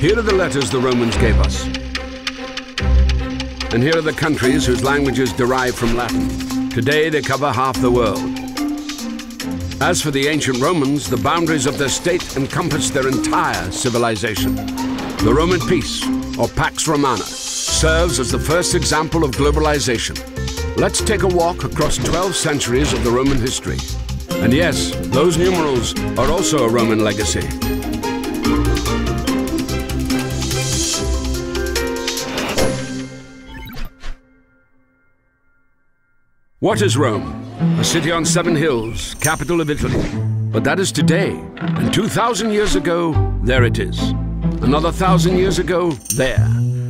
Here are the letters the Romans gave us. And here are the countries whose languages derive from Latin. Today they cover half the world. As for the ancient Romans, the boundaries of their state encompassed their entire civilization. The Roman peace, or Pax Romana, serves as the first example of globalization. Let's take a walk across 12 centuries of the Roman history. And yes, those numerals are also a Roman legacy. What is Rome? A city on seven hills, capital of Italy. But that is today. And 2,000 years ago, there it is. Another thousand years ago, there.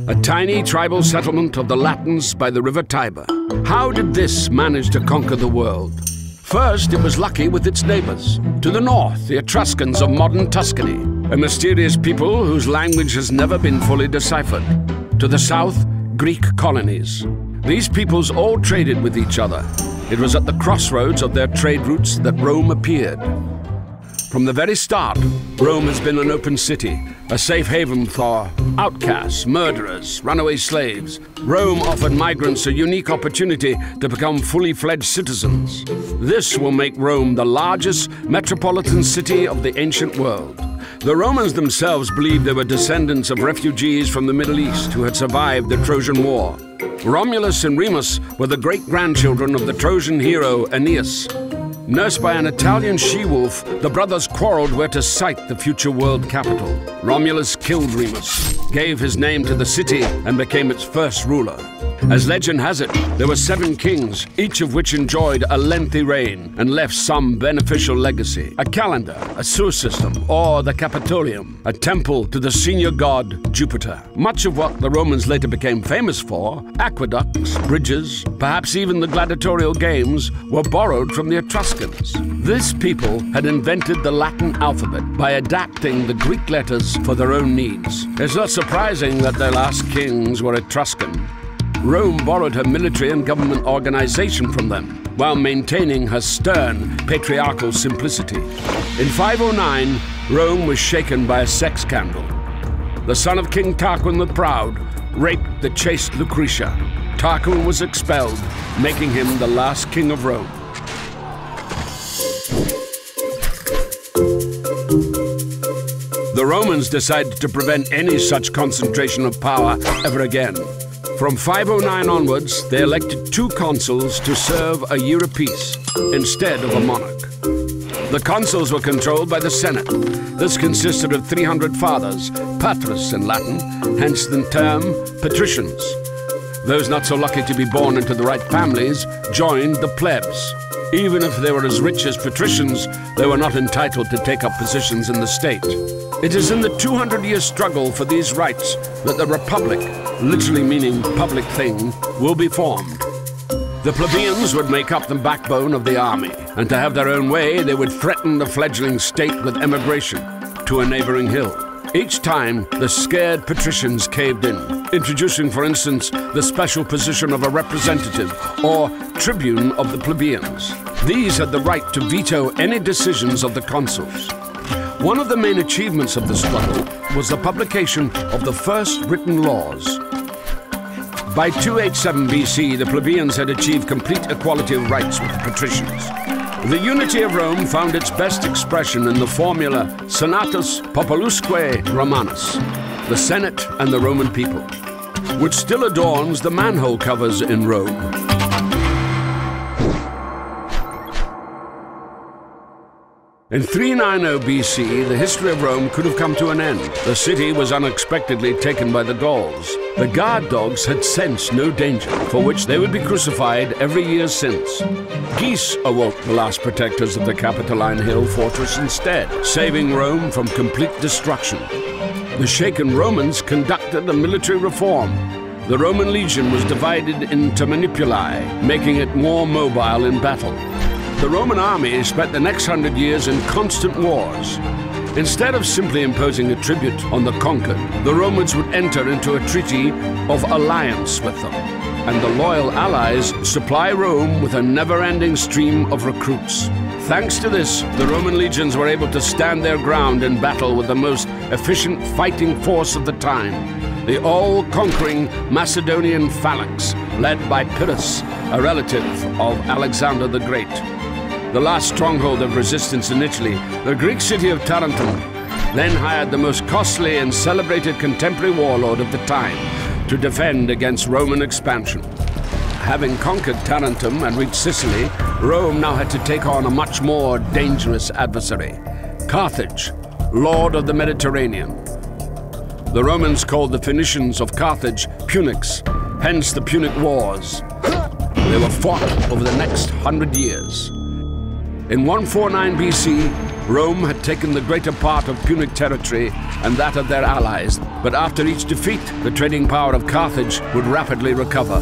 A tiny tribal settlement of the Latins by the river Tiber. How did this manage to conquer the world? First, it was lucky with its neighbors. To the north, the Etruscans of modern Tuscany, a mysterious people whose language has never been fully deciphered. To the south, Greek colonies. These peoples all traded with each other. It was at the crossroads of their trade routes that Rome appeared. From the very start, Rome has been an open city, a safe haven for outcasts, murderers, runaway slaves. Rome offered migrants a unique opportunity to become fully fledged citizens. This will make Rome the largest metropolitan city of the ancient world. The Romans themselves believed they were descendants of refugees from the Middle East who had survived the Trojan War. Romulus and Remus were the great grandchildren of the Trojan hero Aeneas. Nursed by an Italian she-wolf, the brothers quarreled where to site the future world capital. Romulus killed Remus, gave his name to the city, and became its first ruler. As legend has it, there were seven kings, each of which enjoyed a lengthy reign and left some beneficial legacy. A calendar, a sewer system, or the Capitolium, a temple to the senior god Jupiter. Much of what the Romans later became famous for, aqueducts, bridges, perhaps even the gladiatorial games, were borrowed from the Etruscans. This people had invented the Latin alphabet by adapting the Greek letters for their own needs. It's not surprising that their last kings were Etruscan. Rome borrowed her military and government organization from them, while maintaining her stern, patriarchal simplicity. In 509, Rome was shaken by a sex scandal. The son of King Tarquin the Proud raped the chaste Lucretia. Tarquin was expelled, making him the last king of Rome. The Romans decided to prevent any such concentration of power ever again. From 509 onwards, they elected two consuls to serve a year apiece, instead of a monarch. The consuls were controlled by the Senate. This consisted of 300 fathers, patres in Latin, hence the term patricians. Those not so lucky to be born into the right families joined the plebs. Even if they were as rich as patricians, they were not entitled to take up positions in the state. It is in the 200 year struggle for these rights that the Republic, literally meaning public thing, will be formed. The plebeians would make up the backbone of the army, and to have their own way, they would threaten the fledgling state with emigration to a neighboring hill. Each time, the scared patricians caved in, introducing, for instance, the special position of a representative or tribune of the plebeians. These had the right to veto any decisions of the consuls. One of the main achievements of the struggle was the publication of the first written laws. By 287 BC, the plebeians had achieved complete equality of rights with the patricians. The unity of Rome found its best expression in the formula Senatus Populusque Romanus, the Senate and the Roman people, which still adorns the manhole covers in Rome. In 390 BC, the history of Rome could have come to an end. The city was unexpectedly taken by the Gauls. The guard dogs had sensed no danger, for which they would be crucified every year since. Geese awoke the last protectors of the Capitoline Hill fortress instead, saving Rome from complete destruction. The shaken Romans conducted a military reform. The Roman legion was divided into manipuli, making it more mobile in battle. The Roman army spent the next hundred years in constant wars. Instead of simply imposing a tribute on the conquered, the Romans would enter into a treaty of alliance with them, and the loyal allies supply Rome with a never-ending stream of recruits. Thanks to this, the Roman legions were able to stand their ground in battle with the most efficient fighting force of the time, the all-conquering Macedonian phalanx, led by Pyrrhus, a relative of Alexander the Great. The last stronghold of resistance in Italy, the Greek city of Tarentum, then hired the most costly and celebrated contemporary warlord of the time to defend against Roman expansion. Having conquered Tarentum and reached Sicily, Rome now had to take on a much more dangerous adversary Carthage, lord of the Mediterranean. The Romans called the Phoenicians of Carthage Punics, hence the Punic Wars. They were fought over the next hundred years. In 149 BC, Rome had taken the greater part of Punic territory and that of their allies, but after each defeat, the trading power of Carthage would rapidly recover.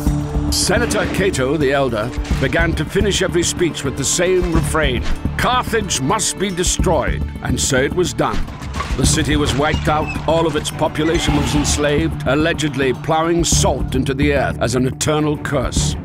Senator Cato the Elder began to finish every speech with the same refrain Carthage must be destroyed. And so it was done. The city was wiped out, all of its population was enslaved, allegedly plowing salt into the earth as an eternal curse.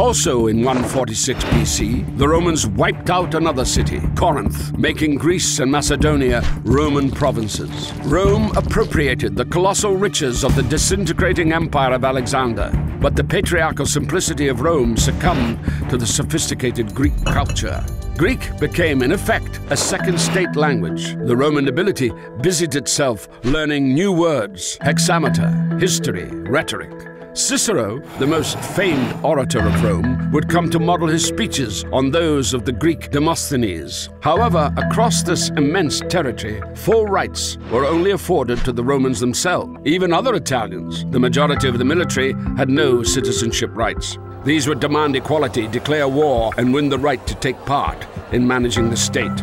Also in 146 BC, the Romans wiped out another city, Corinth, making Greece and Macedonia Roman provinces. Rome appropriated the colossal riches of the disintegrating empire of Alexander, but the patriarchal simplicity of Rome succumbed to the sophisticated Greek culture. Greek became, in effect, a second state language. The Roman nobility busied itself learning new words, hexameter, history, rhetoric. Cicero, the most famed orator of Rome, would come to model his speeches on those of the Greek Demosthenes. However, across this immense territory, full rights were only afforded to the Romans themselves. Even other Italians, the majority of the military, had no citizenship rights. These would demand equality, declare war, and win the right to take part in managing the state.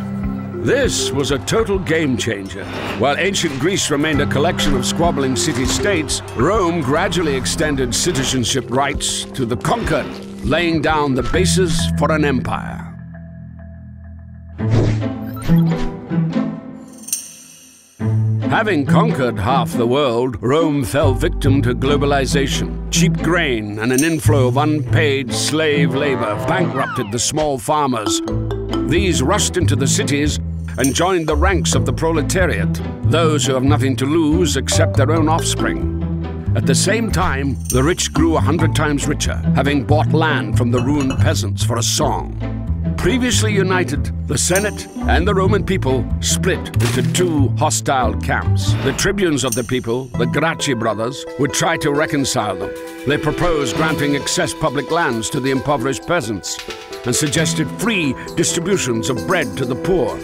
This was a total game changer. While ancient Greece remained a collection of squabbling city-states, Rome gradually extended citizenship rights to the conquered, laying down the basis for an empire. Having conquered half the world, Rome fell victim to globalization. Cheap grain and an inflow of unpaid slave labor bankrupted the small farmers. These rushed into the cities and joined the ranks of the proletariat, those who have nothing to lose except their own offspring. At the same time, the rich grew a hundred times richer, having bought land from the ruined peasants for a song. Previously united, the Senate and the Roman people split into two hostile camps. The tribunes of the people, the Gracchi brothers, would try to reconcile them. They proposed granting excess public lands to the impoverished peasants and suggested free distributions of bread to the poor.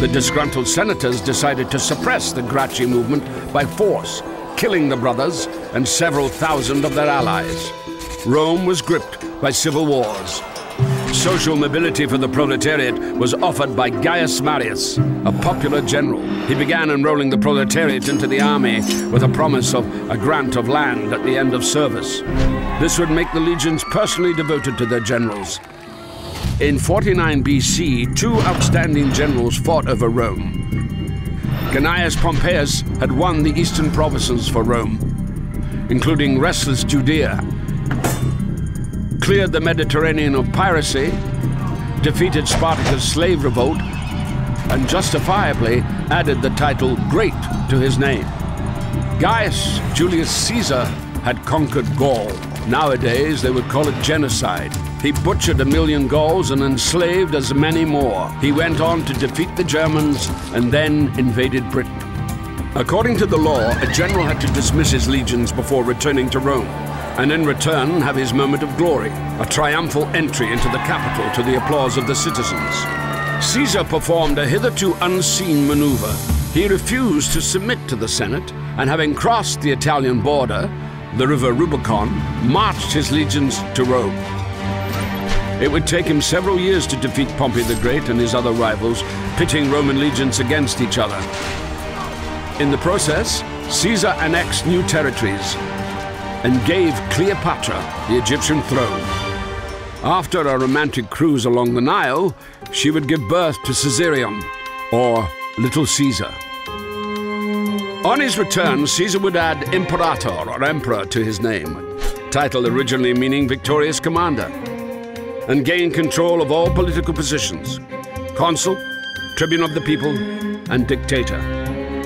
The disgruntled senators decided to suppress the Gracchi movement by force, killing the brothers and several thousand of their allies. Rome was gripped by civil wars. Social mobility for the proletariat was offered by Gaius Marius, a popular general. He began enrolling the proletariat into the army with a promise of a grant of land at the end of service. This would make the legions personally devoted to their generals in 49 BC, two outstanding generals fought over Rome. Gnaeus Pompeius had won the eastern provinces for Rome, including restless Judea, cleared the Mediterranean of piracy, defeated Spartacus' slave revolt, and justifiably added the title Great to his name. Gaius Julius Caesar had conquered Gaul. Nowadays, they would call it genocide. He butchered a million Gauls and enslaved as many more. He went on to defeat the Germans and then invaded Britain. According to the law, a general had to dismiss his legions before returning to Rome, and in return have his moment of glory, a triumphal entry into the capital to the applause of the citizens. Caesar performed a hitherto unseen maneuver. He refused to submit to the Senate, and having crossed the Italian border, the river Rubicon, marched his legions to Rome. It would take him several years to defeat Pompey the Great and his other rivals, pitting Roman legions against each other. In the process, Caesar annexed new territories and gave Cleopatra the Egyptian throne. After a romantic cruise along the Nile, she would give birth to Caesarion, or Little Caesar. On his return, Caesar would add Imperator or Emperor to his name, title originally meaning victorious commander, and gain control of all political positions. consul, tribune of the people, and dictator.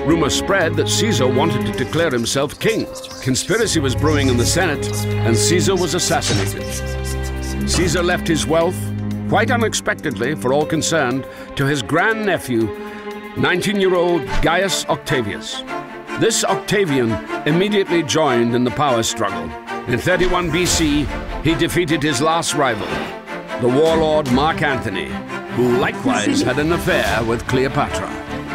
Rumor spread that Caesar wanted to declare himself king. Conspiracy was brewing in the Senate, and Caesar was assassinated. Caesar left his wealth, quite unexpectedly for all concerned, to his grandnephew, 19-year-old Gaius Octavius. This Octavian immediately joined in the power struggle. In 31 BC, he defeated his last rival, the warlord Mark Antony, who likewise had an affair with Cleopatra.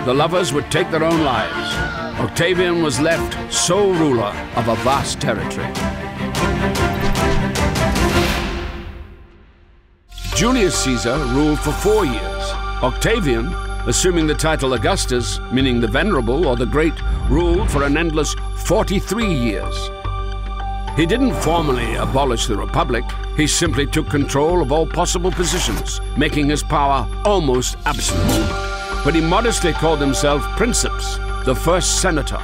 The lovers would take their own lives. Octavian was left sole ruler of a vast territory. Julius Caesar ruled for four years. Octavian, assuming the title Augustus, meaning the Venerable or the Great, ruled for an endless 43 years. He didn't formally abolish the Republic, he simply took control of all possible positions, making his power almost absolute. But he modestly called himself Princeps, the first senator.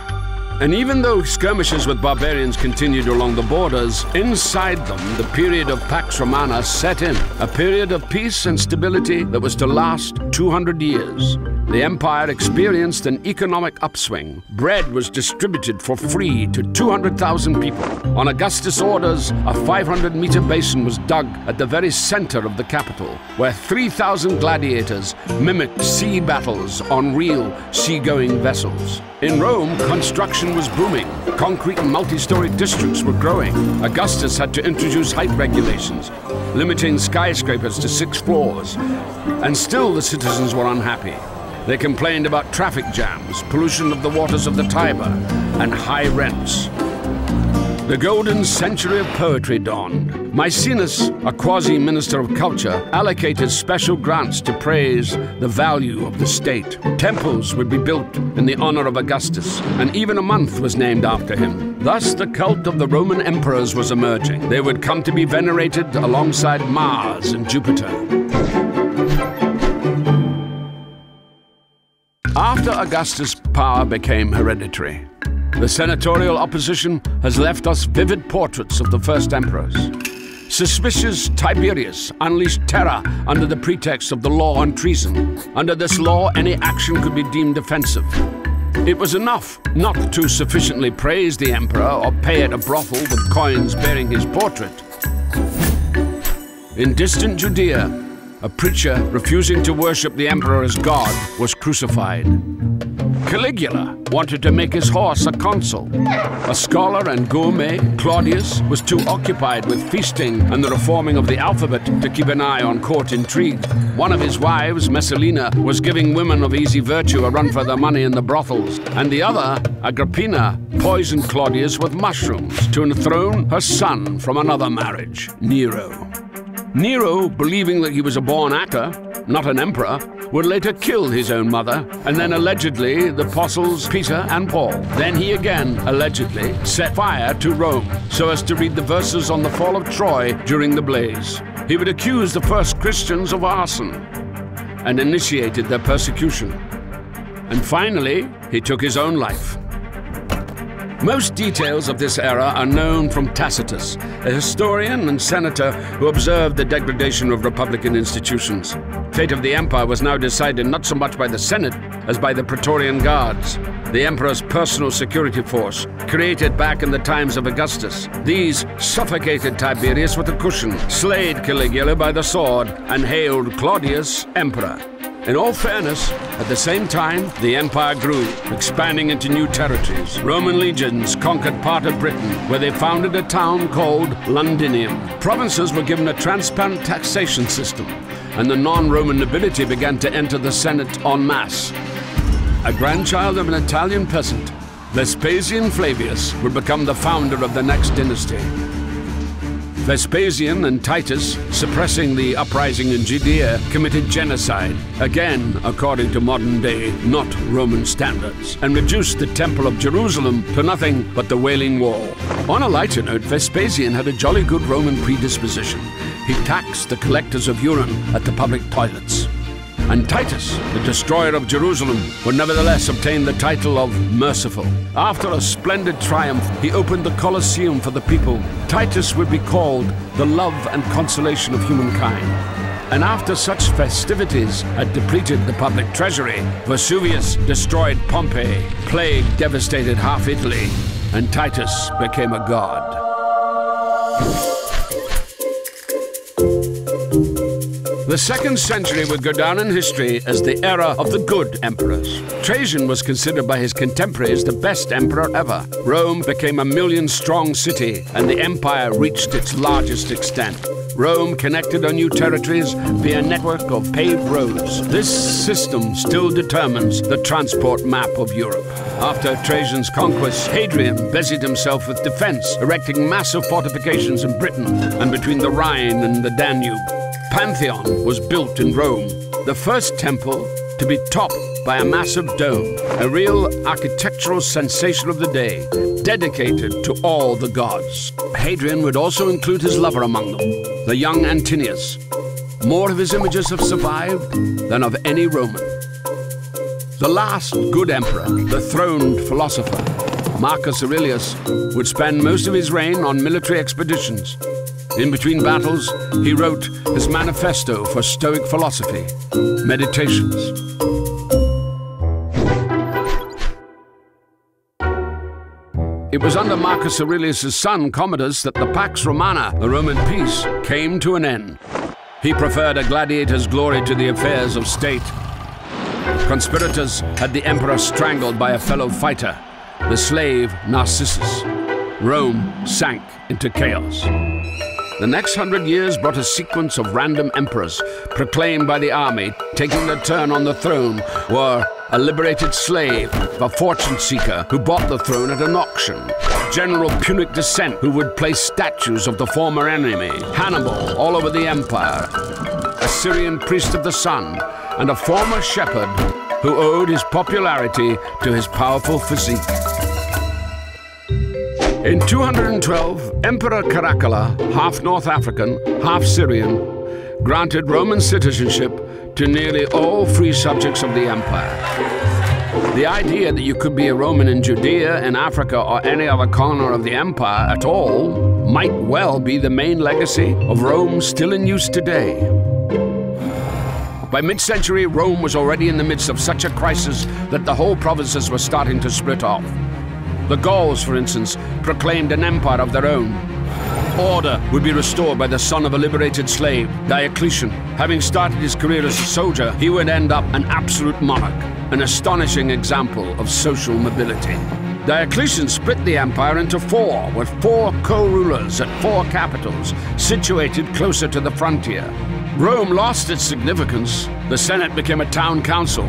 And even though skirmishes with barbarians continued along the borders, inside them the period of Pax Romana set in, a period of peace and stability that was to last 200 years. The empire experienced an economic upswing. Bread was distributed for free to 200,000 people. On Augustus' orders, a 500 meter basin was dug at the very center of the capital, where 3,000 gladiators mimicked sea battles on real seagoing vessels. In Rome, construction was booming. Concrete and multi-story districts were growing. Augustus had to introduce height regulations, limiting skyscrapers to six floors. And still the citizens were unhappy. They complained about traffic jams, pollution of the waters of the Tiber, and high rents. The golden century of poetry dawned. Maecenas, a quasi-minister of culture, allocated special grants to praise the value of the state. Temples would be built in the honor of Augustus, and even a month was named after him. Thus, the cult of the Roman emperors was emerging. They would come to be venerated alongside Mars and Jupiter. After Augustus' power became hereditary, the senatorial opposition has left us vivid portraits of the first emperors. Suspicious Tiberius unleashed terror under the pretext of the law on treason. Under this law, any action could be deemed offensive. It was enough not to sufficiently praise the emperor or pay at a brothel with coins bearing his portrait. In distant Judea, a preacher refusing to worship the emperor as God was crucified. Caligula wanted to make his horse a consul. A scholar and gourmet, Claudius, was too occupied with feasting and the reforming of the alphabet to keep an eye on court intrigue. One of his wives, Messalina, was giving women of easy virtue a run for their money in the brothels, and the other, Agrippina, poisoned Claudius with mushrooms to enthrone her son from another marriage, Nero. Nero, believing that he was a born actor, not an emperor, would later kill his own mother, and then allegedly the apostles Peter and Paul. Then he again, allegedly, set fire to Rome so as to read the verses on the fall of Troy during the blaze. He would accuse the first Christians of arson and initiated their persecution. And finally, he took his own life. Most details of this era are known from Tacitus, a historian and senator who observed the degradation of republican institutions. Fate of the empire was now decided not so much by the Senate as by the Praetorian Guards, the emperor's personal security force, created back in the times of Augustus. These suffocated Tiberius with a cushion, slayed Caligula by the sword, and hailed Claudius emperor. In all fairness, at the same time, the empire grew, expanding into new territories. Roman legions conquered part of Britain, where they founded a town called Londinium. Provinces were given a transparent taxation system, and the non-Roman nobility began to enter the Senate en masse. A grandchild of an Italian peasant, Vespasian Flavius would become the founder of the next dynasty. Vespasian and Titus, suppressing the uprising in Judea, committed genocide, again according to modern day, not Roman standards, and reduced the Temple of Jerusalem to nothing but the Wailing Wall. On a lighter note, Vespasian had a jolly good Roman predisposition. He taxed the collectors of urine at the public toilets. And Titus, the destroyer of Jerusalem, would nevertheless obtain the title of Merciful. After a splendid triumph, he opened the Colosseum for the people. Titus would be called the love and consolation of humankind. And after such festivities had depleted the public treasury, Vesuvius destroyed Pompeii, plague devastated half Italy, and Titus became a god. The second century would go down in history as the era of the good emperors. Trajan was considered by his contemporaries the best emperor ever. Rome became a million strong city, and the empire reached its largest extent. Rome connected on new territories via a network of paved roads. This system still determines the transport map of Europe. After Trajan's conquest, Hadrian busied himself with defense, erecting massive fortifications in Britain and between the Rhine and the Danube. Pantheon was built in Rome, the first temple to be topped by a massive dome, a real architectural sensation of the day, dedicated to all the gods. Hadrian would also include his lover among them, the young Antinous. More of his images have survived than of any Roman. The last good emperor, the throned philosopher, Marcus Aurelius, would spend most of his reign on military expeditions. In between battles, he wrote his manifesto for Stoic philosophy, Meditations. It was under Marcus Aurelius' son, Commodus, that the Pax Romana, the Roman peace, came to an end. He preferred a gladiator's glory to the affairs of state. Conspirators had the emperor strangled by a fellow fighter, the slave Narcissus. Rome sank into chaos. The next hundred years brought a sequence of random emperors, proclaimed by the army, taking their turn on the throne, were a liberated slave, a fortune seeker who bought the throne at an auction, General Punic descent who would place statues of the former enemy, Hannibal all over the empire, a Syrian priest of the sun, and a former shepherd who owed his popularity to his powerful physique. In 212, Emperor Caracalla, half North African, half Syrian, granted Roman citizenship to nearly all free subjects of the empire. The idea that you could be a Roman in Judea, in Africa, or any other corner of the empire at all might well be the main legacy of Rome still in use today. By mid-century, Rome was already in the midst of such a crisis that the whole provinces were starting to split off. The Gauls, for instance, proclaimed an empire of their own. Order would be restored by the son of a liberated slave, Diocletian. Having started his career as a soldier, he would end up an absolute monarch, an astonishing example of social mobility. Diocletian split the empire into four, with four co-rulers at four capitals, situated closer to the frontier. Rome lost its significance. The Senate became a town council.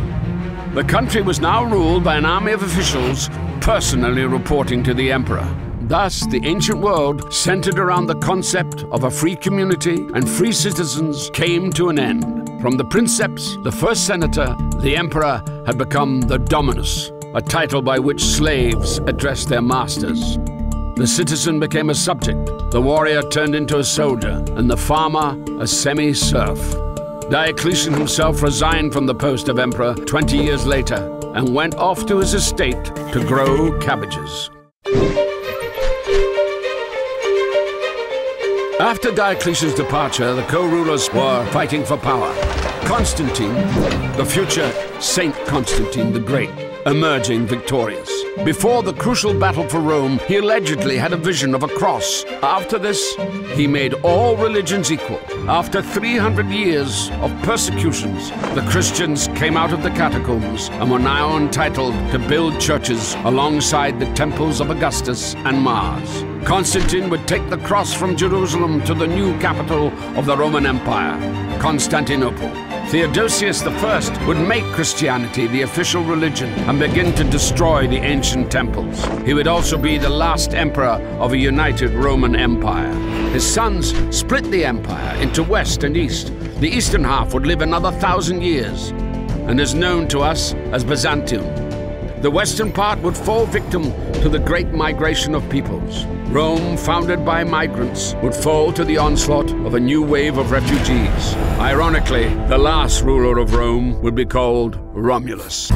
The country was now ruled by an army of officials personally reporting to the emperor. Thus, the ancient world, centered around the concept of a free community and free citizens, came to an end. From the princeps, the first senator, the emperor had become the dominus, a title by which slaves addressed their masters. The citizen became a subject, the warrior turned into a soldier, and the farmer a semi-serf. Diocletian himself resigned from the post of emperor 20 years later and went off to his estate to grow cabbages. After Diocletian's departure, the co-rulers were fighting for power. Constantine, the future Saint Constantine the Great, emerging victorious. Before the crucial battle for Rome, he allegedly had a vision of a cross. After this, he made all religions equal. After 300 years of persecutions, the Christians came out of the catacombs and were now entitled to build churches alongside the temples of Augustus and Mars. Constantine would take the cross from Jerusalem to the new capital of the Roman Empire, Constantinople. Theodosius I would make Christianity the official religion and begin to destroy the ancient temples. He would also be the last emperor of a united Roman Empire. His sons split the empire into west and east. The eastern half would live another thousand years and is known to us as Byzantium. The western part would fall victim to the great migration of peoples. Rome, founded by migrants, would fall to the onslaught of a new wave of refugees. Ironically, the last ruler of Rome would be called Romulus.